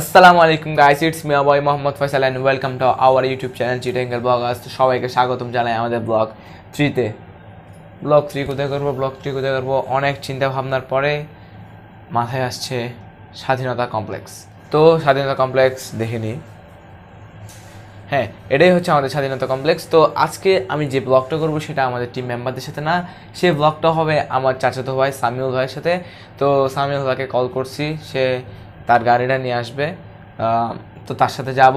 আসসালামু আলাইকুম guys it's Miya boy Mohammad Faisal and welcome to our YouTube channel চিটেঙ্গেল blog আজ সবাইকে স্বাগতম জানাই আমাদের ব্লগ থ্রিতে ব্লগ থ্রি কোথায় করব? ব্লগ থ্রি কোথায় করব? অনেক চিন্তা ভাবনার পরে মাথায় আসছে স্বাধীনতা কমপ্লেক্স তো স্বাধীনতা কমপ্লেক্স দেখে নিই হ্যাঁ এটাই হচ্ছে আমাদের স্বাধীনতা কমপ্লেক্স তো আজকে আমি যে ব্লগটা করব সেটা আমাদের টিম মেম্বারদের সাথে না সেই ব্লগটা হবে আমার চাচাতো ভাই, সামিউল ভাইয়ের সাথে। তো সামিউল ভাইকে কল করছি। সে তার গাড়িটা নিয়ে আসবে। তো তার সাথে যাব।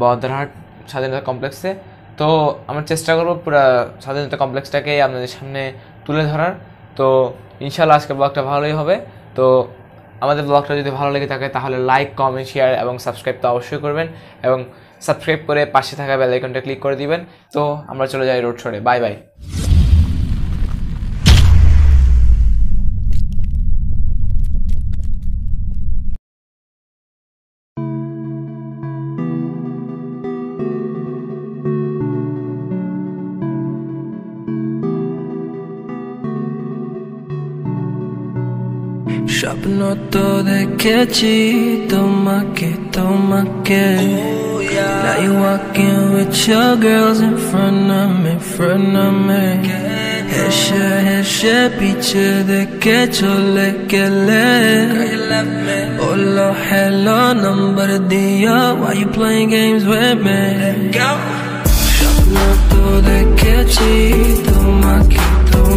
বহদ্রহাট স্বাধীনতা কমপ্লেক্সে। তো আমরা চেষ্টা করব পুরো স্বাধীনতা কমপ্লেক্সটাকে আপনাদের সামনে তুলে ধরার। তো ইনশাল্লাহ আজকে ব্লগটা ভালোই হবে। তো আমাদের ব্লগটা যদি ভালো লেগে থাকে তাহলে লাইক, কমেন্ট, শেয়ার এবং সাবস্ক্রাইব তো অবশ্যই করবেন এবং সাবস্ক্রাইব করে পাশে থাকা বেল আইকনটা ক্লিক করে দিবেন। তো আমরা চলে যাই রোড শোরে। Bye by. স্বপ্ন তো দেখেছি তোমাকে তোমাকে Now you walking with your girls in front of me, front of me হেসে হেসে পিছে দেখে চলে গেলে বললো hello number দিয়া Why you playing games with me স্বপ্ন তো দেখেছি তোমাকে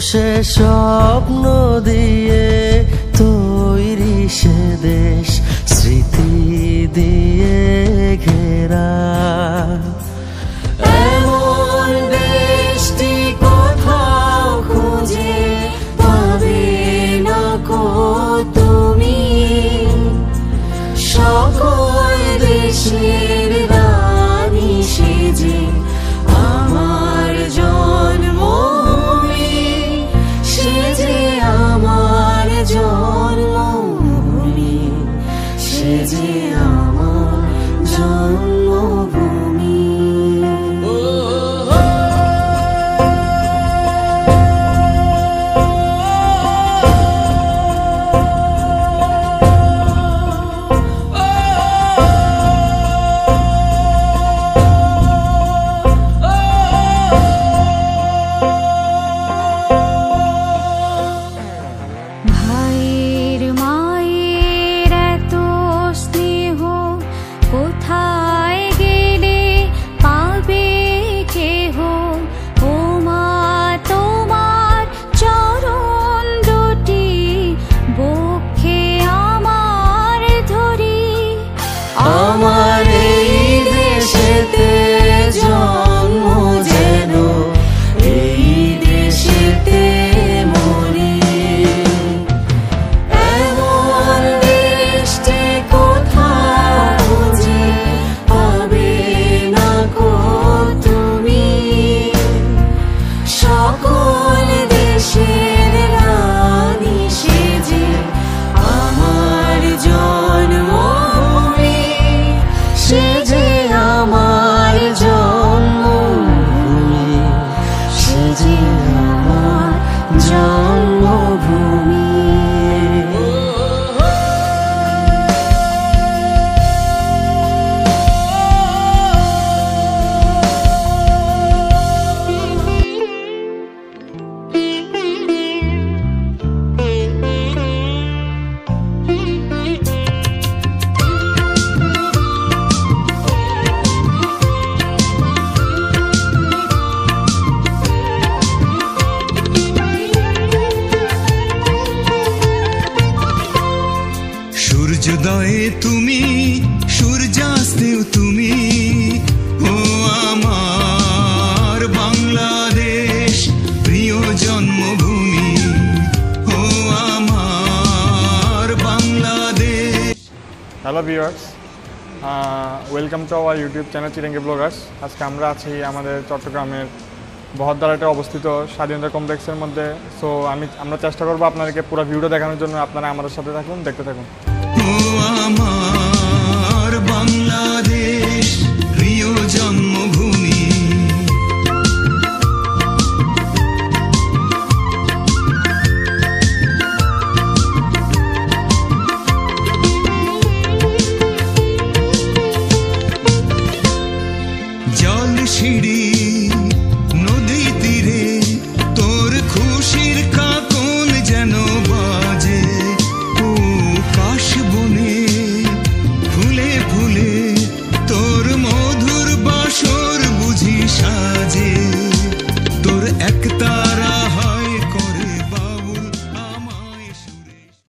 সে স্বপ্ন দিয়ে তৈরি সে দেশ স্মৃতি দিয়ে ঘেরা। তুমি? 尽了我，你叫我不明。সূর্যোদয়ে তুমি, সূর্যাস্তেও তুমি। ও আমার বাংলাদেশ, প্রিয় জন্মভূমি। ও আমার Bangladesh. Hello viewers welcome to our YouTube channel চিরেঙ্গে bloggers আজকে আমরা আছি আমাদের চট্টগ্রামের বহদ্দারাটে অবস্থিত স্বাধীনতা কমপ্লেক্সের মধ্যে। সো আমি আমরা চেষ্টা করব আপনাদেরকে পুরো ভিডিও দেখানোর জন্য। আপনারা আমাদের সাথে থাকুন, দেখতে থাকুন। আমার বাংলাদেশ প্রিয় জন্মভূমি। জল সিঁড়ি